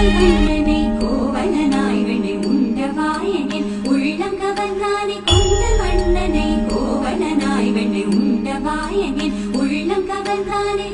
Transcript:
மன்னனை கோவலனாய் வெண்ணை உண்டவாயனின் உள்ளம் கவர்ந்தானே கொண்ட மன்னனை கோவலனாய் வெண்ணை உண்டவாயனின் உள்ளம் கவர்ந்தானே